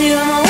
till